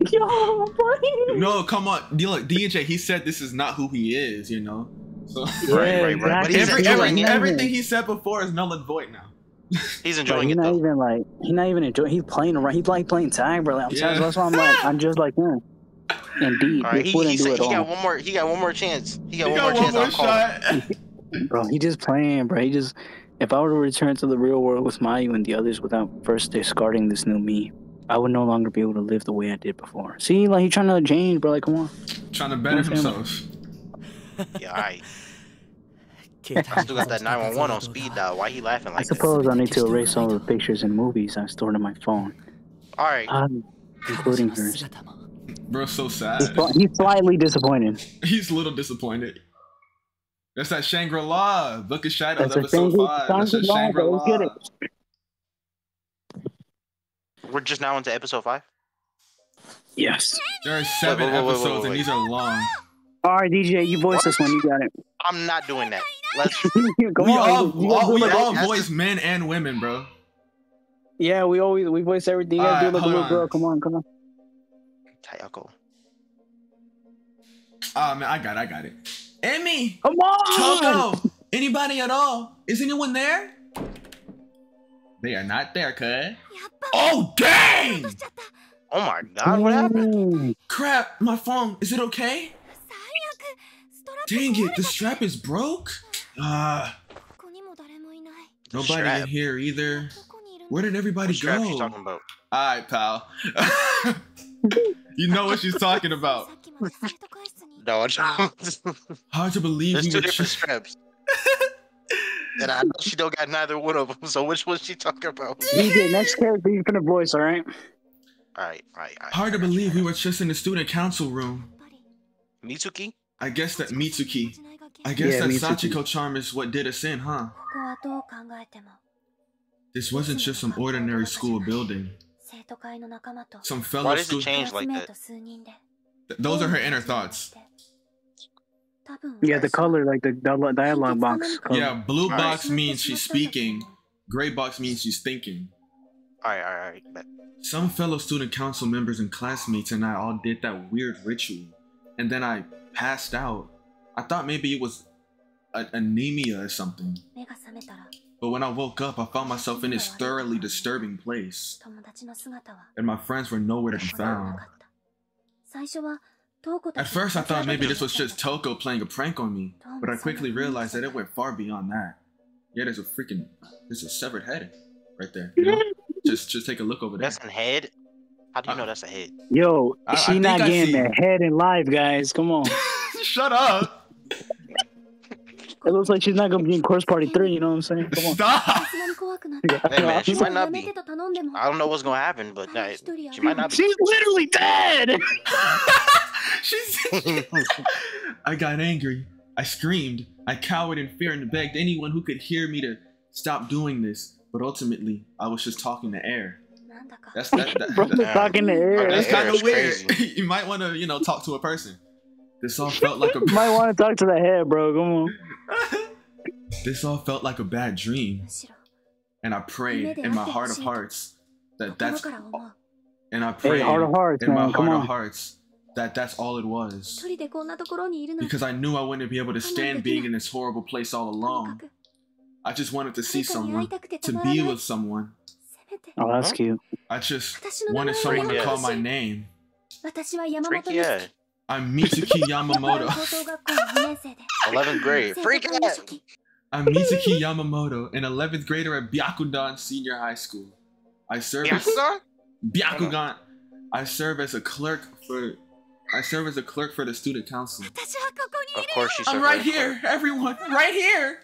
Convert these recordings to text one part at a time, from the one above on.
Yo, buddy. No, come on. D- Look, DJ, he said this is not who he is, you know? So Right, right, right. But he's every, enjoying every, everything he said before is null and void now. He's Bro, enjoying he's it not though. even like he's not even enjoying. He's playing around. He's like playing tag, bro. Like, I'm Yeah. that's why I'm like I'm just like him. Indeed, All right, this he, wouldn't he, do said it he got one more. He got one more chance. He got He one got more one chance. more I'm calling. shot. bro. He just playing, bro. He just. If I were to return to the real world with Mayu and the others without first discarding this new me, I would no longer be able to live the way I did before. See, like he's trying to change, bro. Like, come on. Trying to better himself. Yeah, all right. I still got that 911 on speed dial. Why he laughing I like that? suppose I need to erase all the pictures and movies I stored in my phone, All right. um, including hers. Bro, so sad. He's, he's slightly disappointed. He's a little disappointed. That's that Shangri-La, Book of Shadows, That's a episode Shangri- 5. That's that Shangri-La, bro. Let's get it. We're just now into episode five. Yes. There are seven Wait, wait, wait, wait, episodes, wait, and these are long. All right, DJ, you voice this one. You got it. I'm not doing that. Let's. Come we on, all, you gotta all we like all That's voice men and women, bro. Yeah, we always we voice everything. You gotta do Alright, like a little hold girl. Come on, come on. Tayako. Ah man, I got it, I got it. Emmy! Come on. Choco! Anybody at all? Is anyone there? They are not there, cuz. Oh dang! Oh my God! What happened? Ooh. Crap, my phone. Is it okay? Dang it, the strap is broke? Ah, nobody strap. in here either. Where did everybody What strap go? you talking about? Alright, pal. you know what she's talking about. No, I don't. Hard to believe There's we two were different tr- straps. and I know she don't got neither one of them. So which one she talking about? DJ, next character you finna voice, all right? All right, all right, all right. Hard to believe we were just in the student council room. Mitsuki? I guess that Mitsuki. I guess Yeah, that Mitsuki. Sachiko charm is what did us in, huh? This wasn't just some ordinary school building. Some fellow Why does it change like that? Those are her inner thoughts. Yeah, the color, like the dialogue box. Color. Yeah, blue Right. box means she's speaking. Gray box means she's thinking. All right, all right, all right. Some fellow student council members and classmates and I all did that weird ritual. And then I passed out. I thought maybe it was a- anemia or something. But when I woke up, I found myself in this thoroughly disturbing place. And my friends were nowhere to be found. At first, I thought maybe this was just Toko playing a prank on me, but I quickly realized that it went far beyond that. Yeah, there's a freaking, there's a severed head right there. You know? just, just take a look over there. That's a head. How do you know that's a head? Yo, I- I she think not getting see- the head in live, guys. Come on. Shut up! It looks like she's not gonna be in Corpse Party three. You know what I'm saying? Come on. Stop! Hey man, she might not be. I don't know what's gonna happen, but uh, she might not be. She's literally dead. She's. I got angry. I screamed. I cowered in fear and begged anyone who could hear me to stop doing this. But ultimately, I was just talking to air. That's that. that, Bro, that- talking to air. that's kind of weird. you might want to, you know, talk to a person. This all felt like a. Might want to talk to the head, bro. Come on. this all felt like a bad dream, and I prayed in my heart of hearts that that's. And I Hey, prayed heart of hearts, in my man. Come heart of hearts that that's all it was. Because I knew I wouldn't be able to stand being in this horrible place all alone. I just wanted to see someone, to be with someone. I'll ask you. I just wanted someone to call my name. Freaky ass. I'm Mitsuki Yamamoto. 11th grade. Freak ass. I'm Mitsuki Yamamoto, an 11th grader at Byakudan Senior High School. I serve as Byakugan? Byakugan. I serve as a clerk for. I serve as a clerk for the student council. Of course she's I'm right here, everyone, right here.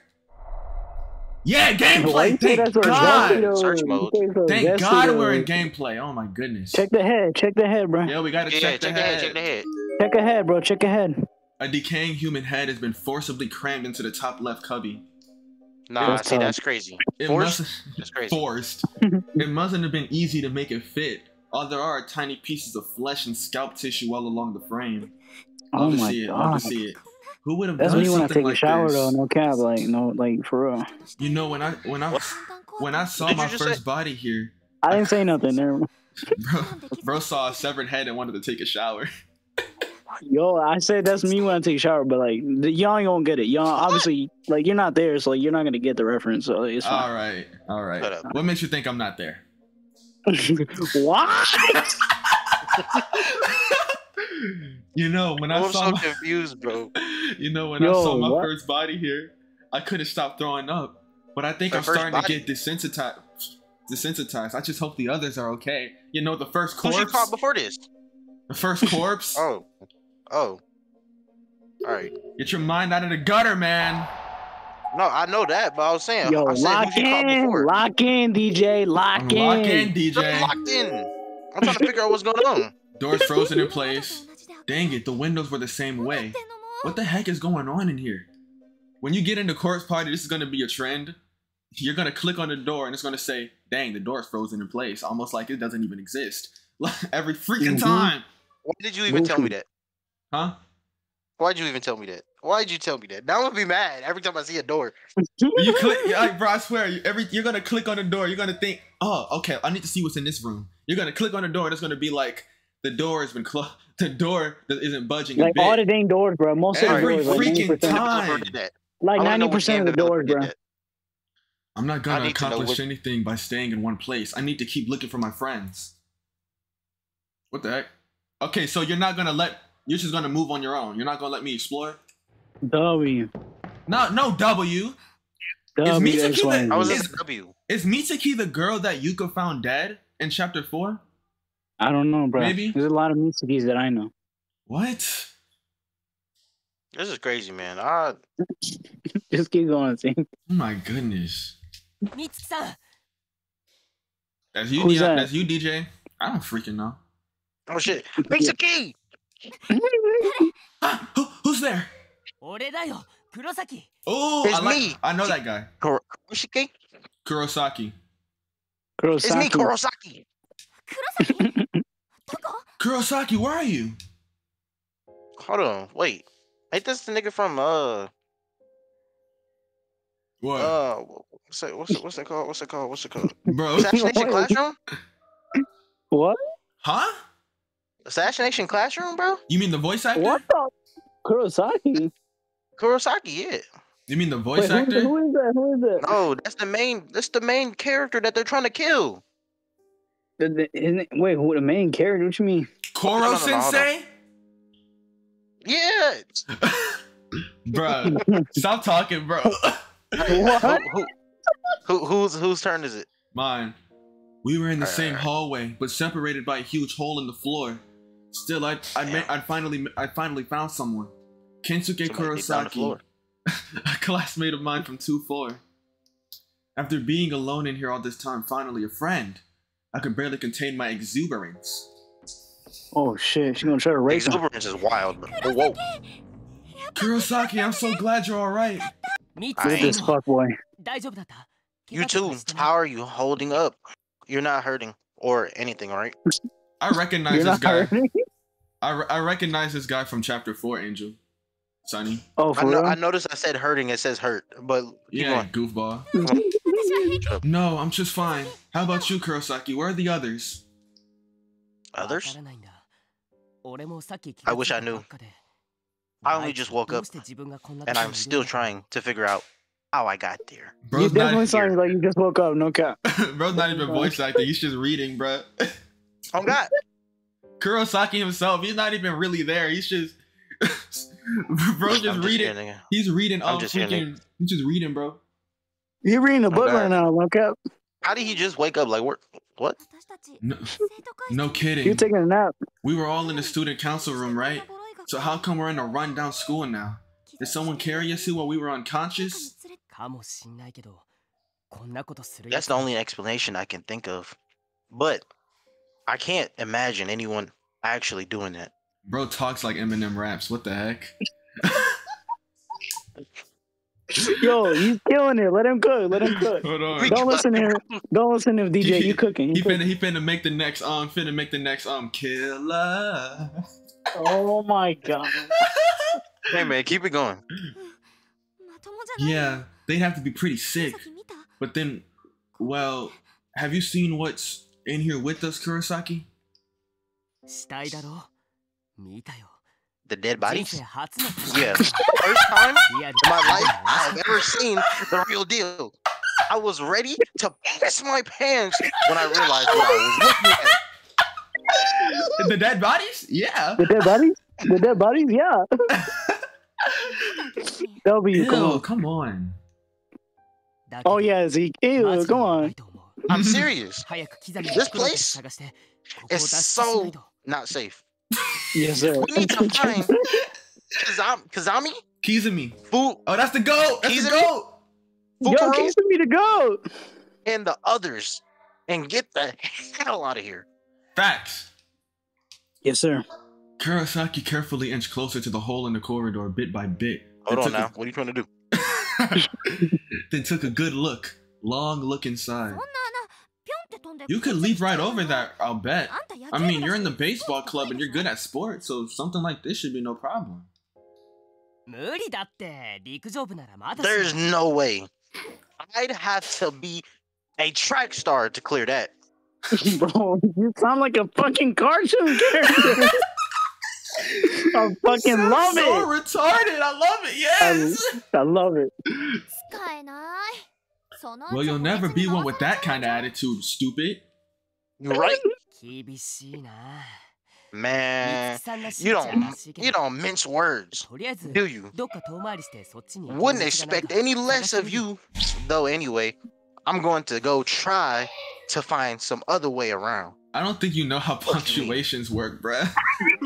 Yeah, gameplay. Thank God. Search mode. Thank God we're in gameplay. Oh my goodness. Check the head. Check the head, bro. Yeah, we gotta Yeah, check, check the, the head. head. Check the head. Check ahead, bro. Check ahead. A decaying human head has been forcibly crammed into the top left cubby. Nah, That's see, tough. that's crazy. Forced? That's crazy. forced. it mustn't have been easy to make it fit. All there are tiny pieces of flesh and scalp tissue all along the frame. Oh Love to my see it. Love god. to see it. Who would have That's done me when I something take like a shower this? though. No cap, like no, like for real. You know when I when I when I saw Did my first say- body here, I didn't say nothing there. Bro, bro saw a severed head and wanted to take a shower. Yo, I said that's me when I take a shower, but like y'all ain't gonna get it. Y'all obviously like you're not there, so like, you're not gonna get the reference. So it's fine. All right, all right. What makes you think I'm not there? What? you know, when I oh, I'm saw so my, confused, bro. you know when I saw my what? first body here, I couldn't stop throwing up. But I think Your I'm starting body? to get desensitized. Desensitized. I just hope the others are okay. You know, the first Who she corpse. caught before this? The first corpse. Oh, oh. All right. Get your mind out of the gutter, man. No, I know that, but I was saying, Yo, I said lock who she caught in, lock in, DJ, lock in. Lock in, I'm DJ. locked in. I'm trying to figure out what's going on. Doors frozen in place. Dang it, the windows were the same way. What the heck is going on in here? When you get into corpse party, this is gonna be a trend. You're gonna click on the door and it's gonna say, "Dang, the door's frozen in place," almost like it doesn't even exist. Every freaking Mhm. time, Why did you even tell me that? huh? Why'd you even tell me that? Why'd you tell me that? Now I'm gonna be mad every time I see a door. You click, like, bro. I swear, you, every you're gonna click on the door. You're gonna think, "Oh, okay, I need to see what's in this room." You're gonna click on the door and it's gonna be like, "The door has been closed. The door that isn't budging a Like bit." all the dang doors, bro. Most of the Every doors, like freaking 90%, time. Developer did that. like I wanna know ninety percent of the doors, did bro. I'm not gonna need to accomplish what- anything by staying in one place. I need to keep looking for my friends. What the heck? Okay, so you're not gonna let you're just gonna move on your own. You're not gonna let me explore? W. No, no W. w is Mitsuki the, I was is, W. Is Mitsuki the girl that Yuka found dead in chapter four? I don't know, bro. Maybe there's a lot of Mitsukis that I know. What? This is crazy, man. I... Just keep going, see. Oh my goodness. Mitsa. That's you, Who's that? That's you, DJ. I don't freaking know. Oh shit, Mitsuki. huh? Who, who's there? Kurosaki. Oh, I, like, me. I know that guy. Kurosaki? Kurosaki. Kurosaki. It's me, Kurosaki. Kurosaki? Kurosaki, where are you? Hold on, wait. Ain't this the nigga from, uh... What? Uh, what's it, what's it, what's it called? What's it called? What's it called? Bro. Assassination Classroom? What? Huh? Assassination Classroom, bro? You mean the voice actor? What the? Kurosaki? Kurosaki, yeah. You mean the voice Wait, who, actor? who is that? Who is that? No, that's the main that's the main character that they're trying to kill. The, the, isn't it- wait, who the main character? What you mean? Koro No, no, no. Sensei? Yeah. bro, stop talking, bro. What? Who, who, who whose whose turn is it? Mine. We were in the same Alright. hallway, but separated by a huge hole in the floor. Still, I I Damn. I finally I finally found someone. Kensuke Kurosaki, a classmate of mine from 2 4. After being alone in here all this time, finally a friend. I could barely contain my exuberance. Oh shit, she's gonna try to raise Exuberance him. is wild, man. Whoa. Kurosaki, I'm so glad you're alright. Me too. this at boy. You too. How are you holding up? You're not hurting or anything, right? I recognize this guy. I, re I recognize this guy from chapter 4, Angel. Sonny. Oh, I, no? I, noticed I said hurting. It says hurt, but yeah, goofball. no, I'm just fine. How about you, Kurosaki? Where are the others? Others? I wish I knew. I only just woke up, and I'm still trying to figure out how I got there. Bro's you definitely sound like you just woke up, no cap. bro's not even voice acting, he's just reading, bro. oh, God. Kurosaki himself, he's not even really there. He's just bro, just, just reading. He's reading. I'm just freaking, he's just reading, bro. He reading a book right now. Look up. How did he just wake up? Like, what? No, no kidding. You taking a nap? We were all in the student council room, right? So how come we're in a rundown school now? Did someone carry us here while we were unconscious? That's the only explanation I can think of. But I can't imagine anyone actually doing that. Bro talks like Eminem raps. What the heck? Yo, he's killing it. Let him cook. Let him cook. Hold on. Don't listen to him. Don't listen to him, DJ. He, you cooking. He, he cooking. finna he finna make the next um finna make the next um killer. Oh my god. hey man, keep it going. Yeah, they'd have to be pretty sick. But then, well, have you seen what's in here with us, Kurosaki? The dead bodies? Yeah. First time in my life I have ever seen the real deal. I was ready to piss my pants when I realized what I was looking at. The dead bodies? Yeah. The dead bodies? The dead bodies? Yeah. w, Ew, come on. Come on. Oh yeah, Zeke. Ew, go on. I'm serious. this place is so not safe. Yes, sir. We need to find Kazami, Kazami, Kizumi. Fu, Oh, that's the goat. That's the goat. Yo, Fukuro, can you send me to go? and the others, and get the hell out of here. Facts. Yes, sir. Kurosaki carefully inched closer to the hole in the corridor bit by bit. Hold then on took now. What are you trying to do? A, then took a good look. Long look inside. You could leap right over that, I'll bet. I mean, you're in the baseball club and you're good at sports, so something like this should be no problem. There's no way. I'd have to be a track star to clear that. Bro, you sound like a fucking cartoon character. I fucking love so it. So retarded. I love it. Yes. I, I love it. Well, you'll never be one with that kind of attitude, stupid. you right. Man, you don't you don't mince words, do you? Wouldn't expect any less of you. Though anyway, I'm going to go try to find some other way around. I don't think you know how punctuations work, bruh.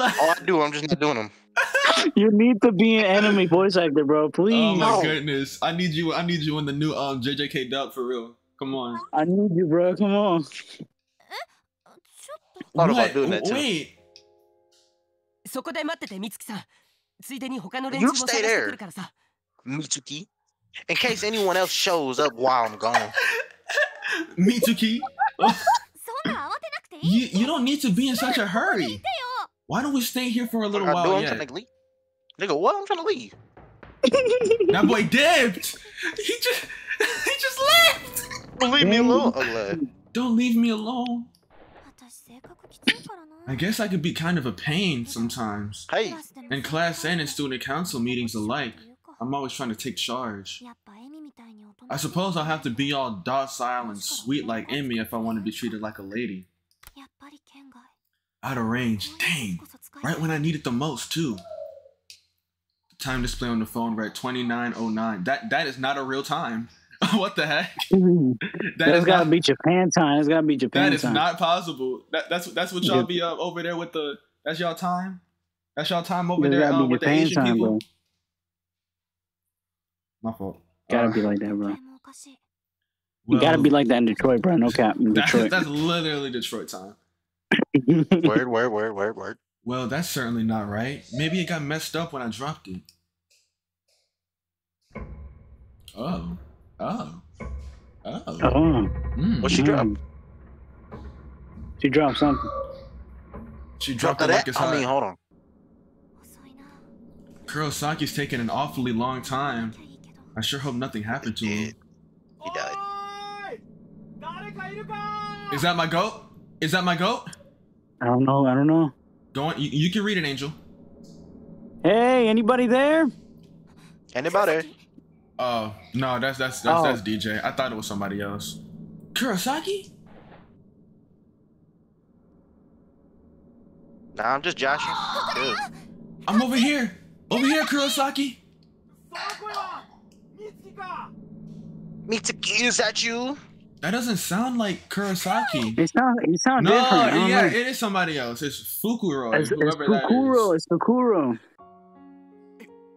All I do. I'm just not doing them. You need to be an anime voice actor, bro. oh Please. my No. goodness. I need you. I need you in the new um JJK dub for real. Come on. I need you, bro. Come on. Thought about What? doing that too. Wait. そこで待っててみつきさんついでに他の連 You 中も stay 探してく there. るからさ Mitsuki, in case anyone else shows up while I'm gone. Mitsuki. You you don't need to be in such a hurry. Why don't we stay here for a little I do, while I'm yet? Trying to leave. Nigga, what? I'm trying to leave. That boy dipped. He just he just left. Leave me alone. Don't leave me alone. I guess I could be kind of a pain sometimes. Hey, In class and in student council meetings alike, I'm always trying to take charge. I suppose I'll have to be all docile and sweet like Emmy if I want to be treated like a lady. Out of range, dang. Right when I need it the most, too. The time display on the phone read 2909. That that is not a real time. what the heck? That That's is gotta not, be Japan time. it's gotta be Japan that is time. not possible. That that's that's what y'all be up over there with the that's y'all time? That's y'all time over That's there um, be with the Asian time, people? bro. My fault. Gotta Uh, be like that, bro. You gotta be like that in Detroit, bro. No cap. In That's, Detroit. that's literally Detroit time. word, word, word, word, word. Well, that's certainly not right. Maybe it got messed up when I dropped it. Oh. Oh. Oh. oh. Mm. What she drop? Mm. She dropped something. She dropped it that. like it's I mean, hold on. Kurosaki's taking an awfully long time. I sure hope nothing happened to him. He died. Is that my goat? Is that my goat? I don't know. I don't know. Go on. You, you can read it, Angel. Hey, anybody there? Anybody? Oh no, that's that's that's Oh. that's DJ. I thought it was somebody else. Kurosaki? Nah, I'm just joshing. Chill. I'm over here. Over here, Kurosaki. Mitsuki, is that you? That doesn't sound like Kurosaki. It sound it sound No, different. I don't yeah, know. it is somebody else. It's Fukuro. It's, it's Fukuro. is. It's Fukuro.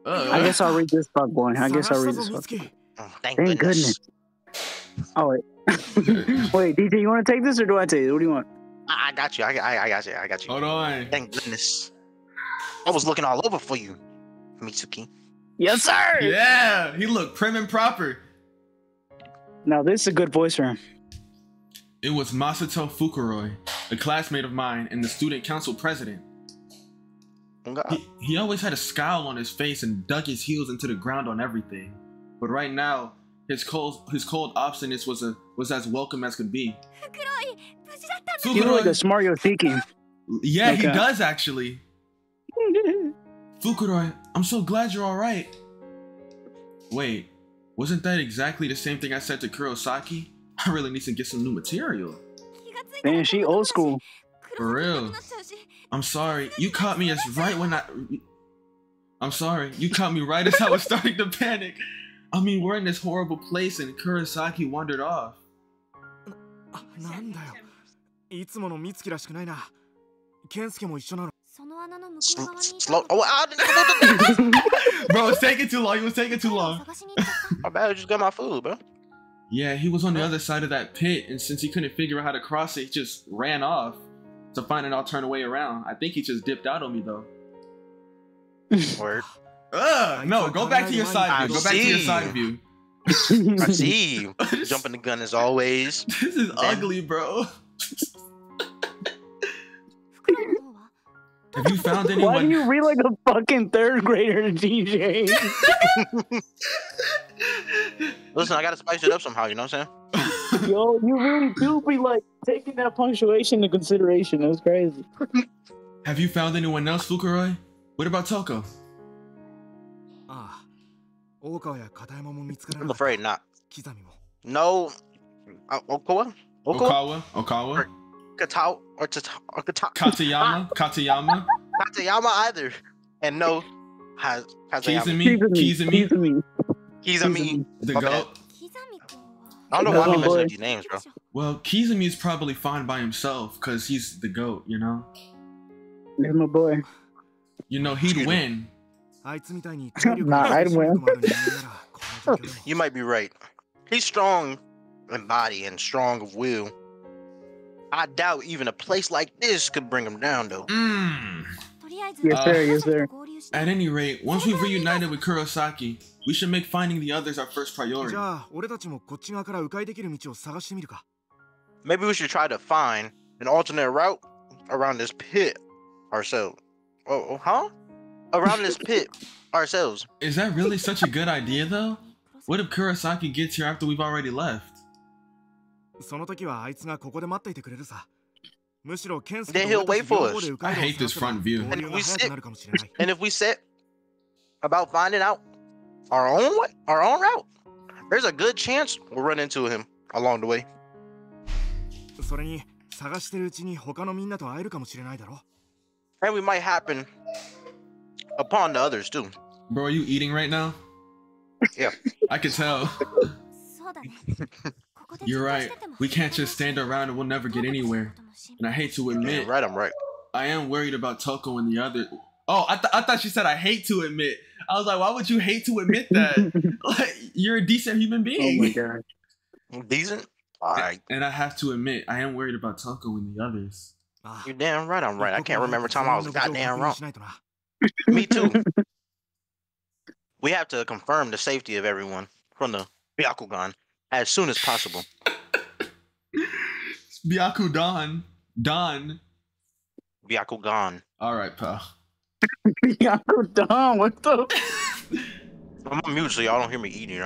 Uh, I guess I'll read this fuck boy. I guess I'll read this fuck. boy. Oh, thank, Thank goodness. goodness. Oh wait. wait, DJ, you want to take this or do I take it? What do you want? I, I got you. I, I, I got you. I got you. Hold on. Thank goodness. I was looking all over for you, Mitsuki. Yes, sir. Yeah, he looked prim and proper. Now this is a good voice for him. It was Masato Fukuroi, a classmate of mine and the student council president. He, he always had a scowl on his face and dug his heels into the ground on everything. But right now, his cold his cold obstinance was a was as welcome as could be. He looked like a Fukuroi. smart Yoshiki. Yeah, he a- does actually. Fukuroi, I'm so glad you're alright. Wait, wasn't that exactly the same thing I said to Kurosaki? I really need to get some new material. Man, she old school. For real. I'm sorry, you caught me as right when I. I'm sorry, you caught me right as I was starting to panic. I mean, we're in this horrible place and Kurosaki wandered off. Slow, slow. Oh, I... bro, it's taking too long. It was taking too long. I better just get my food, bro. Yeah, he was on the other side of that pit, and since he couldn't figure out how to cross it, he just ran off to find an alternate way around. I think he just dipped out on me, though. Word. No, go back to your side view. Go back to your side view. I see. Jumping the gun as always. This is ugly, bro. Have you found anyone? Why do you read like a fucking third grader to DJ? Listen, I gotta spice it up somehow. You know what I'm saying? Yo, you really do be like taking that punctuation into consideration. That's crazy. Have you found anyone else, Fukuroi? What about Toko? Ah, I'm afraid not. No, uh, Okawa. Okawa. Okawa. Okawa. Katao or Tata, or Kata- Katayama, Katayama, Katayama either, and no has has Kizumi, Kizumi, Kizumi, Kizumi, the okay. goat. I don't know why we messing up these names, bro. Well, Kizumi is probably fine by himself because he's the goat, you know. He's my boy. You know he'd win. nah, I'd win. you might be right. He's strong in body and strong of will. I doubt even a place like this could bring them down, though. Mm. Yes, sir. Uh, yes, sir. At any rate, once we've reunited with Kurosaki, we should make finding the others our first priority. Maybe we should try to find an alternate route around this pit ourselves. Oh, oh huh? Around this pit ourselves. Is that really such a good idea, though? What if Kurosaki gets here after we've already left? その時はあいつがここで待っていてくれるさむしろ健介 Then he'll wait for us. I hate this front view. 合流が早くなるかもしれない And if we set about finding out our own way, our own route, there's a good chance we'll run into him along the way. それに探してるうちに他のみんなと会えるかもしれないだろ And we might happen upon the others too. Bro, are you eating right now? Yeah. I can tell. You're right. We can't just stand around and we'll never get anywhere. And I hate to admit. Yeah, right, I'm right. I am worried about Toko and the other. Oh, I, th I thought she said I hate to admit. I was like, why would you hate to admit that? like, you're a decent human being. Oh my god. Decent. All right. And, and I have to admit, I am worried about Toko and the others. Ah, you're damn right. I'm right. I can't remember ah. time I was goddamn wrong. Me too. We have to confirm the safety of everyone from the Byakugan as soon as possible. Byaku Don. Don. Byakugan. All right, pal. Yaku Don, what the? I'm on mute so y'all don't hear me eating.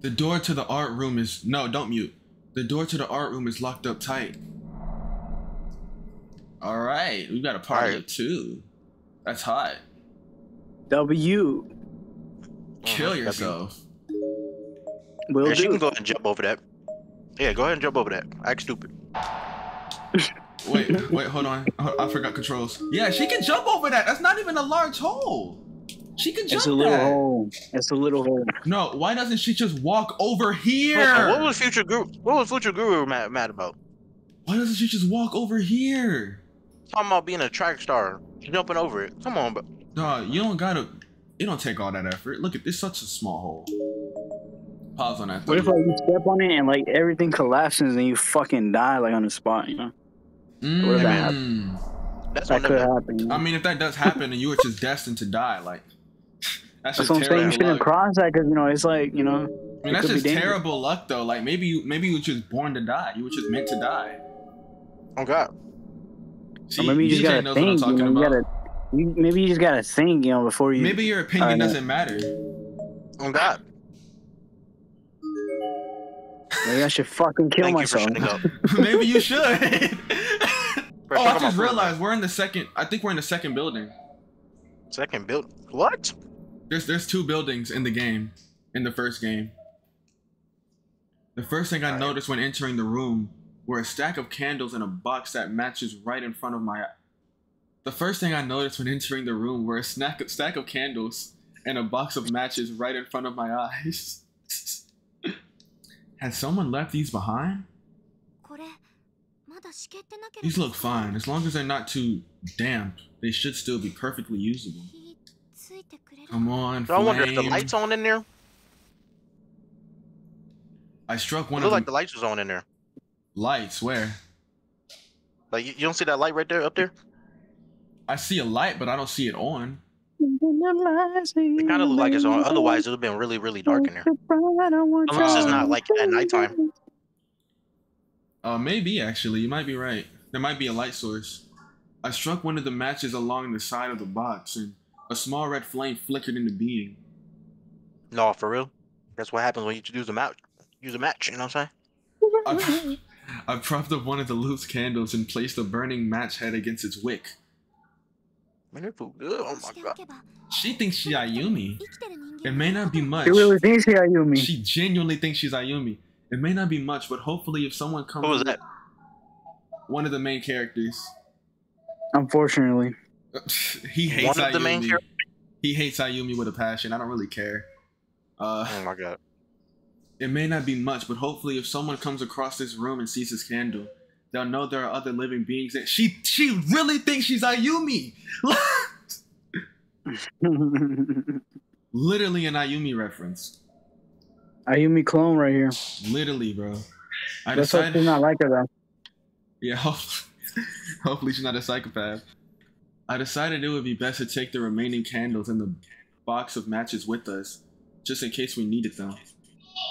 The door to the art room is. No, don't mute. The door to the art room is locked up tight. All right, we got a party Alright. of two. That's hot. W. Kill Mhm, yourself. Will Yeah, she can go ahead and jump over that. Yeah, go ahead and jump over that. Act stupid. Wait, wait, hold on. I forgot controls. Yeah, she can jump over that. That's not even a large hole. She can jump It's a little that. hole. It's a little hole. No, why doesn't she just walk over here? Listen, what was future guru? What was future guru mad, mad about? Why doesn't she just walk over here? Talking about being a track star, jumping over it. Come on, bro. No, you don't gotta. It don't take all that effort. Look at this, such a small hole. Pause on that. What if like you step on it and like everything collapses and you fucking die like on the spot? You know what if that Mm. That's that could of happen. You know? I mean, if that does happen, then you are just destined to die. Like, that's That's just what I'm saying. You terrible shouldn't luck. cross that because you know it's like you know. I mean, that's just terrible luck, though. Like, maybe you, maybe you were just born to die. You were just meant to die. Oh God. See, or maybe you just gotta knows think. what I'm You talking know, you gotta. You, maybe you just gotta think. You know before you. Maybe your opinion I know. doesn't matter. Oh God. Maybe I should fucking kill Thank you for myself. up. Maybe you should. Bro, oh, I just realized we're in the second. I think we're in the second building. Second build. What? There's there's two buildings in the game, in the first game. The first thing I Alright. noticed when entering the room were a stack of candles and a box that matches right in front of my. The first thing I noticed when entering the room were a snack stack of candles and a box of matches right in front of my eyes. Has someone left these behind? These look fine. As long as they're not too damp, they should still be perfectly usable. Come on, so I wonder if the light's on in there? I struck one it of them. like the lights was on in there. Lights? Where? Like, you don't see that light right there, up there? I see a light, but I don't see it on. It kind of looked like it's on. Otherwise, it would have been really, really dark in there. Unless it's not like at nighttime. Uh, maybe actually, you might be right. There might be a light source. I struck one of the matches along the side of the box, and a small red flame flickered into being. No, for real. That's what happens when you use a match. Use a match. You know what I'm saying? I, I propped up one of the loose candles and placed a burning match head against its wick. Maniple. Oh my god. She thinks she's Ayumi. It may not be much. She really thinks she's Ayumi. She genuinely thinks she's Ayumi. It may not be much, but hopefully, if someone comes. What was that? One of the main characters. Unfortunately. he hates One of Ayumi. the main characters? He hates Ayumi with a passion. I don't really care. Uh, oh my god. It may not be much, but hopefully, if someone comes across this room and sees this candle, they'll know there are other living beings. That she she really thinks she's Ayumi. Literally an Ayumi reference. Ayumi clone right here. Literally, bro. I hope decided. she's not like her though. Yeah, hopefully, hopefully she's not a psychopath. I decided it would be best to take the remaining candles and the box of matches with us, just in case we needed them.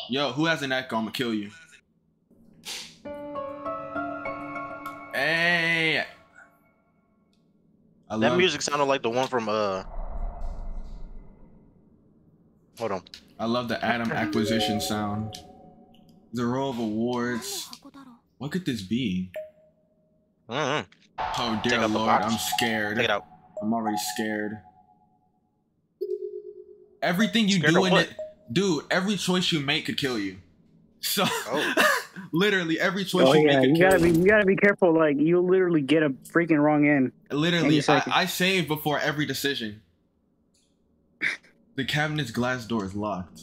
Yo, who has an echo? I'ma kill you. I that music sounded like the one from uh. Hold on. I love the item acquisition sound. The row of awards. What could this be? Mm -hmm. Oh dear lord, I'm scared. Take it out. I'm already scared. Everything you scared do in it, dude. Every choice you make could kill you. So. Oh. literally, every choice Oh you yeah, make could you gotta kill be you. you gotta be careful. Like you'll literally get a freaking wrong end. Literally, I, second. I save before every decision. The cabinet's glass door is locked.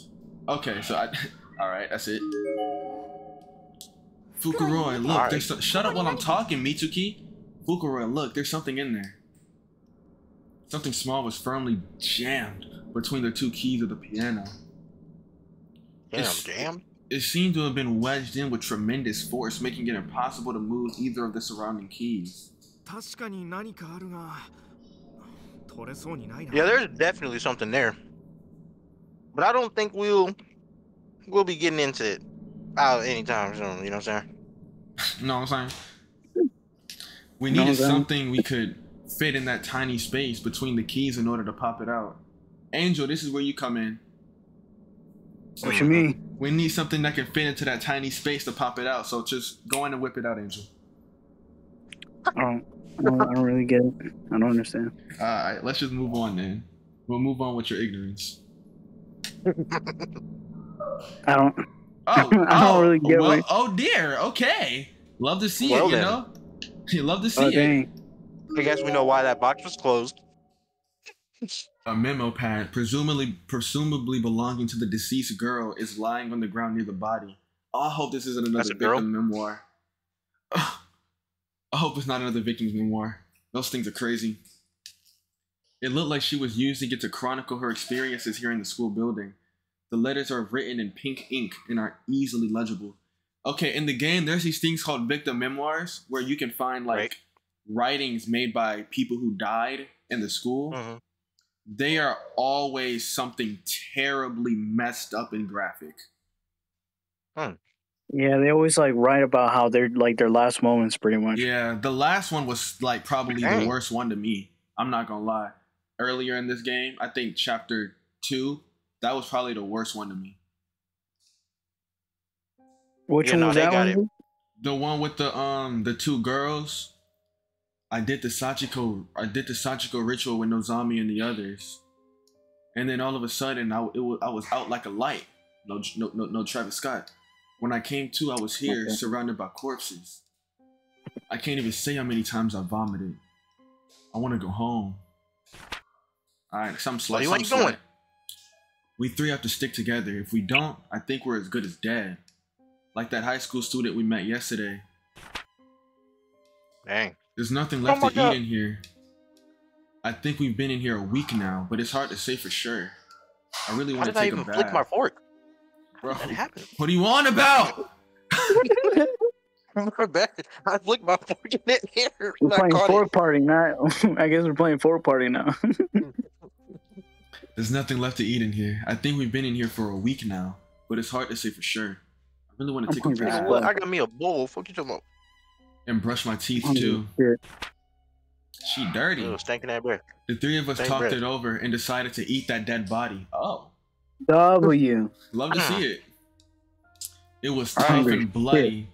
Okay, so I. All right, that's it. Fukuroi, look, Alright. there's so, shut up while I'm talking, Mitsuki. Fukuroi, look, there's something in there. Something small was firmly jammed between the two keys of the piano. Damn, It's- damn. It seemed to have been wedged in with tremendous force, making it impossible to move either of the surrounding keys. Yeah, there's definitely something there. But I don't think we'll we'll be getting into it out anytime soon, you know what I'm saying? no, I'm saying we needed no, something we could fit in that tiny space between the keys in order to pop it out. Angel, this is where you come in. What you mean? We need something that can fit into that tiny space to pop it out. So just go in and whip it out, Angel. Oh, I don't, I don't, really get it. I don't understand. All right, let's just move on then. We'll move on with your ignorance. I don't. Oh, I don't oh, really get well, what- oh dear. Okay, love to see Well it. You then. know, you love to see Oh it. dang. I guess we know why that box was closed. A memo pad, presumably presumably belonging to the deceased girl, is lying on the ground near the body. I hope this isn't another girl? victim memoir. I hope it's not another victim's memoir. Those things are crazy. It looked like she was using it to chronicle her experiences here in the school building. The letters are written in pink ink and are easily legible. Okay, in the game, there's these things called victim memoirs where you can find like Right. writings made by people who died in the school hmm they are always something terribly messed up and graphic. Huh. Yeah, they always like write about how they're like their last moments, pretty much. Yeah, the last one was like probably the worst one to me. I'm not gonna lie. Earlier in this game, I think chapter two, that was probably the worst one to me. Which You one know, was they that one? it. The one with the um the two girls. I did the Sachiko I did the Sachiko ritual with Nozomi and the others, and then all of a sudden I it was, I was out like a light. No no no no Travis Scott. When I came to, I was here Okay. surrounded by corpses. I can't even say how many times I vomited. I want to go home. All right, some Where slight. you some ain't going? slight. We three have to stick together. If we don't, I think we're as good as dead. Like that high school student we met yesterday. Dang. There's nothing Oh left my to God. eat in here. I think we've been in here a week now, but it's hard to say for sure. I really want to did I take even a flick bath. my fork? Bro, That happened. what are you on about? My bad. I flicked my fork in that air. We're I playing caught fork it. party now. I guess we're playing fork party now. There's nothing left to eat in here. I think we've been in here for a week now, but it's hard to say for sure. I really want to I'm take a hungry as bath What? I got me a bowl. Fuck you talking about? And brush my teeth too. She dirty. Ew, stinking that breath. The three of us Thank talked bread. it over and decided to eat that dead body. Oh, W. love to see ah. it. It was tough hungry. and bloody,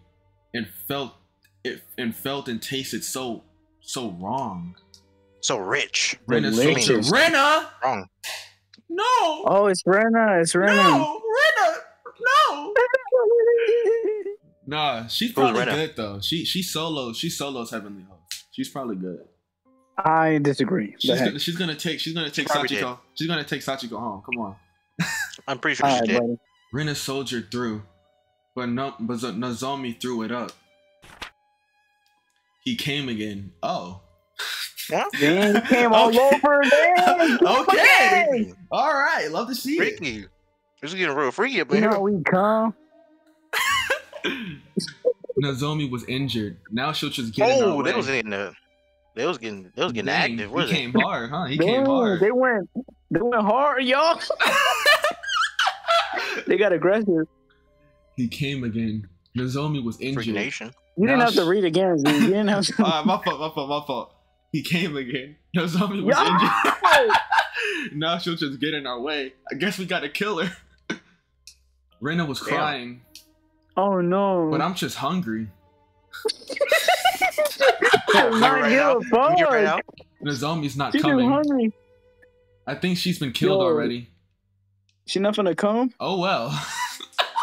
and felt it and felt and tasted so so wrong. So rich. Rena Delicious. Soldier. Rena! Wrong. No! Oh, it's Rena. It's Rena. No! Rena! No! Nah, she's probably Rena? good though. She she solos she solos Heavenly Host. She's probably good. I disagree. She's gonna, she's gonna take she's gonna take probably Sachiko. She's gonna take Sachiko home. Come on. I'm pretty sure all she right, did. buddy. Rena soldiered through, but no, but Z- Nozomi threw it up. He came again. Oh. Huh? Dang, he came all Okay. over. again. Okay. Dang. All right, love to see it. Freaky. This is getting real freaky up You here. we come. Nozomi was injured. Now she'll just get in our Oh, way. they was getting the, they was getting, they was getting Dang, active. He it? came hard, huh? He came hard. they went. They went hard, y'all. they got aggressive. He came again. Nozomi was Freak injured. Nation. You didn't Now have to read again. Z. You didn't have to. Ah, my fault, my fault, my fault. He came again. Nozomi was Yo! injured. now she'll just get in our way. I guess we gotta kill her. Rena was Damn. crying, oh no. but I'm just hungry. I'm You not right give now? a right? Nozomi's not She too coming. hungry. I think she's been killed Yo. already. She not gonna come. Oh well.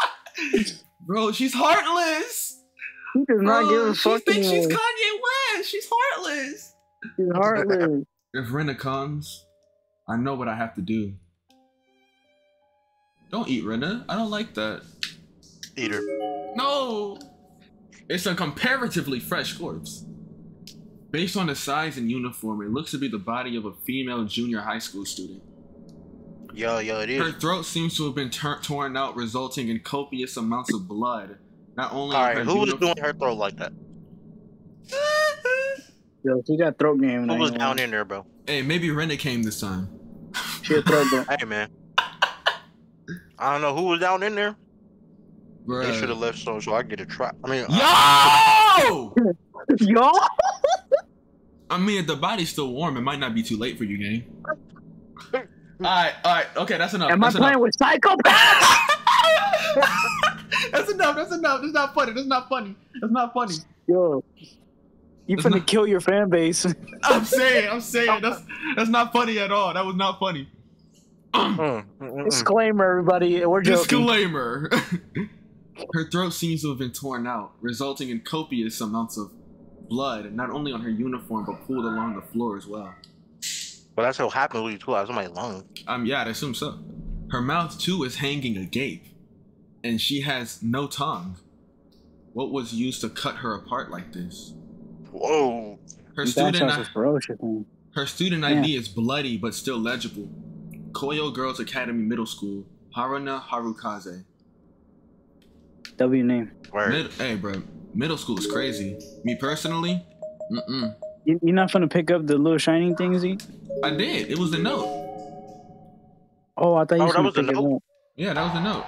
Bro, she's heartless. She does not give a she fuck. thinks she's anymore. Kanye West. She's heartless. She's heartless. If Rena comes, I know what I have to do. Don't eat Rena. I don't like that. Eater. No! It's a comparatively fresh corpse. Based on the size and uniform, it looks to be the body of a female junior high school student. Yo, yo, it is. Her throat seems to have been torn out, resulting in copious amounts of blood. Not only All on right, her who was doing her throat like that? Yo, she got throat game. Who I was ain't down gonna in there, bro? Hey, maybe Rena came this time. She a throat game. Hey, man. I don't know who was down in there. Bruh. They should have left so so I get a try. I mean, Yo! Yo. I mean, if the body's still warm, it might not be too late for you, gang. alright, alright, okay, that's enough. Am I that's playing enough. with psychopaths? that's enough, that's enough. That's not funny. That's not funny. That's not funny. Yo. You That's finna not- kill your fan base. I'm saying, I'm saying that's that's not funny at all. That was not funny. mm, mm, mm. Disclaimer, everybody. We're joking. Disclaimer. Her throat seems to have been torn out, resulting in copious amounts of blood, not only on her uniform but pooled along the floor as well. But that's what happened when you pull out somebody's lung. Um, yeah, I'd assume so. Her mouth too is hanging agape, and she has no tongue. What was used to cut her apart like this? Whoa. Her That student, I- ferocious, man. her student Yeah. ID is bloody but still legible. Koyo Girls Academy Middle School, Haruna Harukaze. W name. Word. Mid- hey, bro, middle school is crazy. Me personally, mm-mm. You, you're not gonna pick up the little shining thing, I did. It was the note. Oh, I thought you Oh, was that was the pick it note? Yeah, that was the note.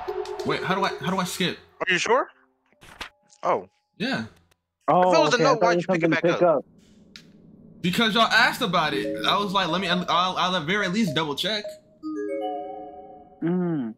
Wait, how do I how do I skip? Are you sure? Oh. Yeah, Oh, it was okay, I note, thought why'd you pick it something to back pick up? because y'all asked about it. I was like, let me. I'll, I'll at very least double check. Mm.